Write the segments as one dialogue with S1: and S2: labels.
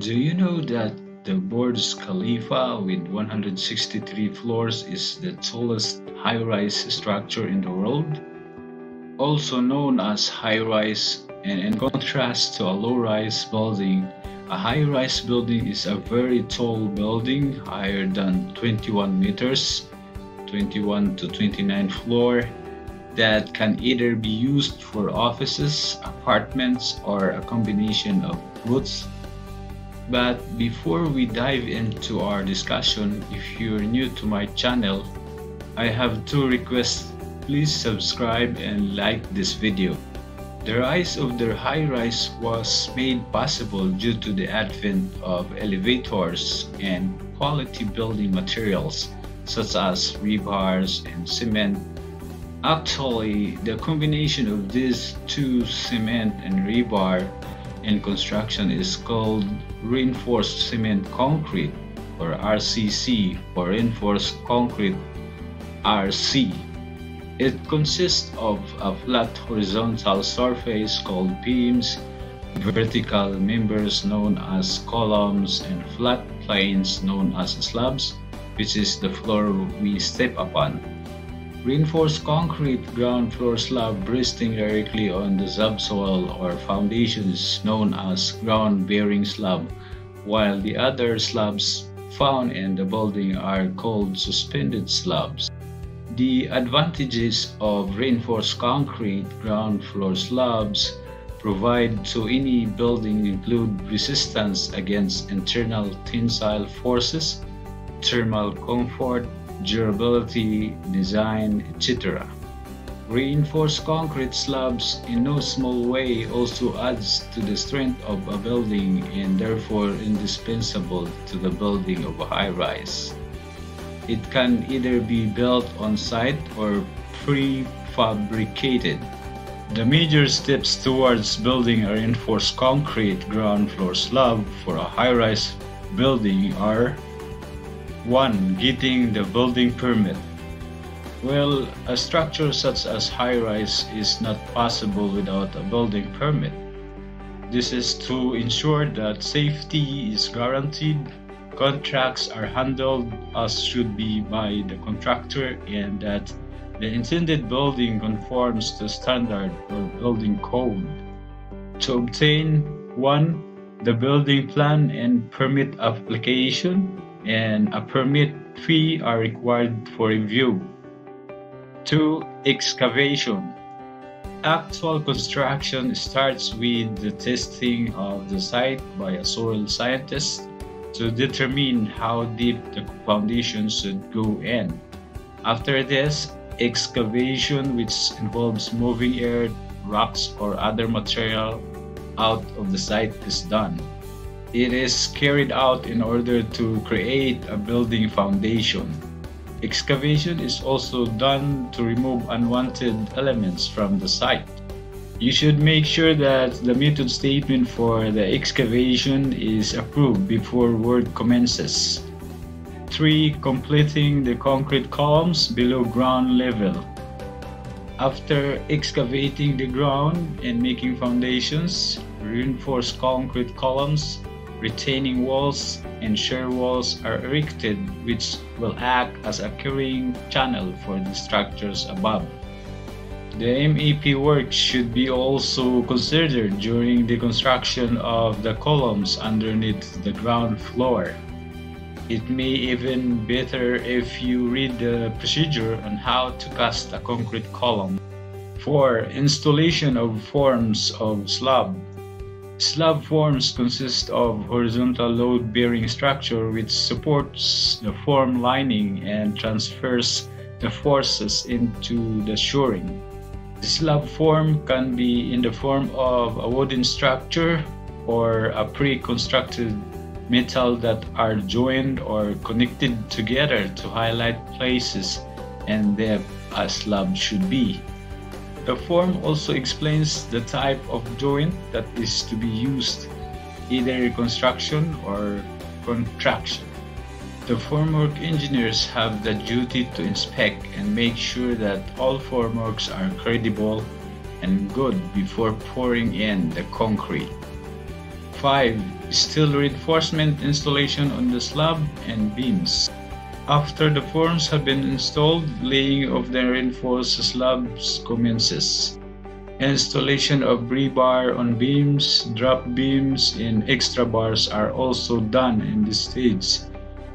S1: Do you know that the Burj Khalifa with 163 floors is the tallest high-rise structure in the world? Also known as high-rise and in contrast to a low-rise building, a high-rise building is a very tall building higher than 21 meters, 21 to 29 floor that can either be used for offices, apartments, or a combination of both. But before we dive into our discussion, if you're new to my channel, I have two requests. Please subscribe and like this video. The rise of the high-rise was made possible due to the advent of elevators and quality building materials such as rebars and cement Actually, the combination of these two cement and rebar in construction is called reinforced cement concrete or RCC or reinforced concrete RC. It consists of a flat horizontal surface called beams, vertical members known as columns, and flat planes known as slabs, which is the floor we step upon. Reinforced concrete ground floor slab resting directly on the subsoil or foundation is known as ground bearing slab, while the other slabs found in the building are called suspended slabs. The advantages of reinforced concrete ground floor slabs provide to any building include resistance against internal tensile forces, thermal comfort, durability, design, etc. Reinforced concrete slabs in no small way also adds to the strength of a building and therefore indispensable to the building of a high-rise. It can either be built on site or prefabricated. The major steps towards building a reinforced concrete ground floor slab for a high-rise building are 1. Getting the building permit. Well, a structure such as high-rise is not possible without a building permit. This is to ensure that safety is guaranteed, contracts are handled as should be by the contractor, and that the intended building conforms to standard or building code. To obtain 1. The building plan and permit application and a permit fee are required for review. 2. Excavation. Actual construction starts with the testing of the site by a soil scientist to determine how deep the foundation should go in. After this, excavation which involves moving earth, rocks or other material out of the site is done. It is carried out in order to create a building foundation. Excavation is also done to remove unwanted elements from the site. You should make sure that the method statement for the excavation is approved before work commences. 3. Completing the concrete columns below ground level. After excavating the ground and making foundations, reinforced concrete columns retaining walls and shear walls are erected which will act as a carrying channel for the structures above. The MEP work should be also considered during the construction of the columns underneath the ground floor. It may even better if you read the procedure on how to cast a concrete column. For installation of forms of slab, Slab forms consist of horizontal load-bearing structure which supports the form lining and transfers the forces into the shoring. The slab form can be in the form of a wooden structure or a pre-constructed metal that are joined or connected together to highlight places and depth a slab should be. The form also explains the type of joint that is to be used, either construction or contraction. The formwork engineers have the duty to inspect and make sure that all formworks are credible and good before pouring in the concrete. 5. Steel reinforcement installation on the slab and beams. After the forms have been installed, laying of the reinforced slabs commences. Installation of rebar on beams, drop beams, and extra bars are also done in this stage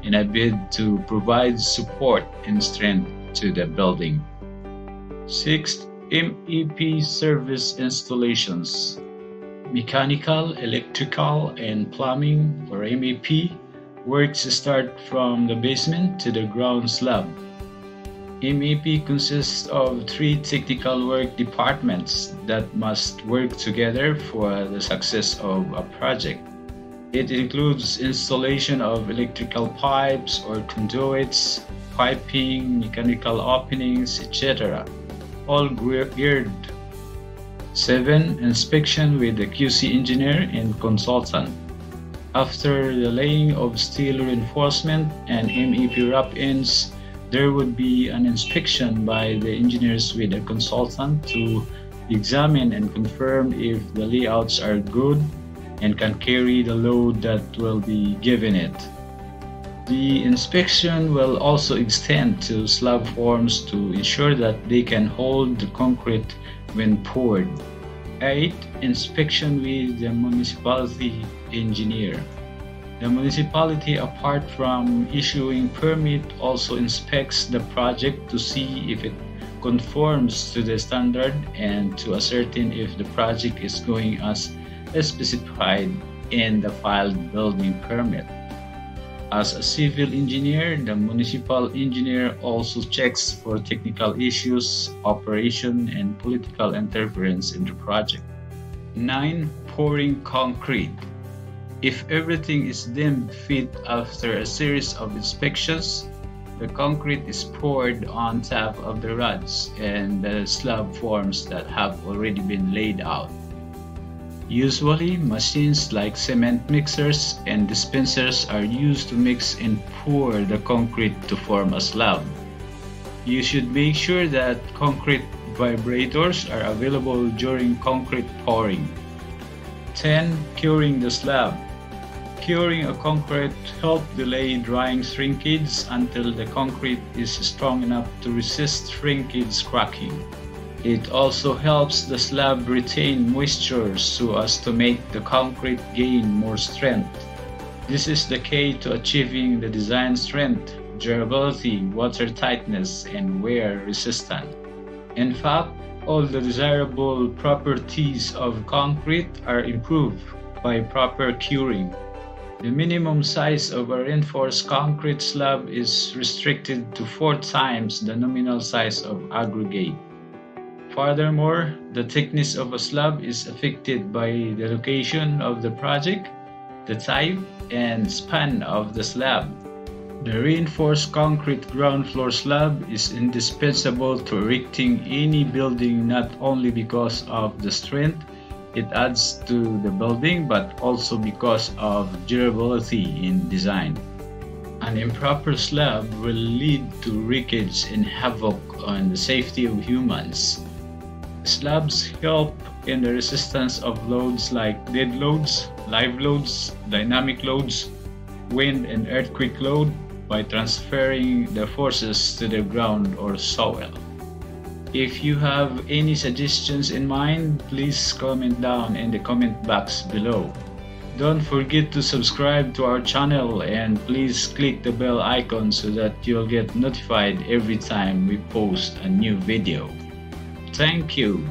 S1: in a bid to provide support and strength to the building. Sixth, MEP service installations. Mechanical, electrical, and plumbing or MEP works start from the basement to the ground slab. MEP consists of three technical work departments that must work together for the success of a project. It includes installation of electrical pipes or conduits, piping, mechanical openings, etc. All geared. 7. Inspection with the QC engineer and consultant. After the laying of steel reinforcement and MEP rough-ins, there would be an inspection by the engineers with a consultant to examine and confirm if the layouts are good and can carry the load that will be given it. The inspection will also extend to slab forms to ensure that they can hold the concrete when poured. 8. Inspection with the municipality engineer. The municipality, apart from issuing permit, also inspects the project to see if it conforms to the standard and to ascertain if the project is going as specified in the filed building permit. As a civil engineer, the municipal engineer also checks for technical issues, operation, and political interference in the project. 9. Pouring concrete. If everything is deemed fit after a series of inspections, the concrete is poured on top of the rods and the slab forms that have already been laid out. Usually, machines like cement mixers and dispensers are used to mix and pour the concrete to form a slab. You should make sure that concrete vibrators are available during concrete pouring. 10. Curing the slab. Curing a concrete helps delay drying shrinkage until the concrete is strong enough to resist shrinkage cracking. It also helps the slab retain moisture so as to make the concrete gain more strength. This is the key to achieving the design strength, durability, water tightness, and wear resistance. In fact, all the desirable properties of concrete are improved by proper curing. The minimum size of a reinforced concrete slab is restricted to four times the nominal size of aggregate. Furthermore, the thickness of a slab is affected by the location of the project, the type, and span of the slab. The reinforced concrete ground floor slab is indispensable to erecting any building not only because of the strength it adds to the building but also because of durability in design. An improper slab will lead to wreckage and havoc on the safety of humans. Slabs help in the resistance of loads like dead loads, live loads, dynamic loads, wind and earthquake load by transferring the forces to the ground or soil. If you have any suggestions in mind, please comment down in the comment box below. Don't forget to subscribe to our channel and please click the bell icon so that you'll get notified every time we post a new video. Thank you.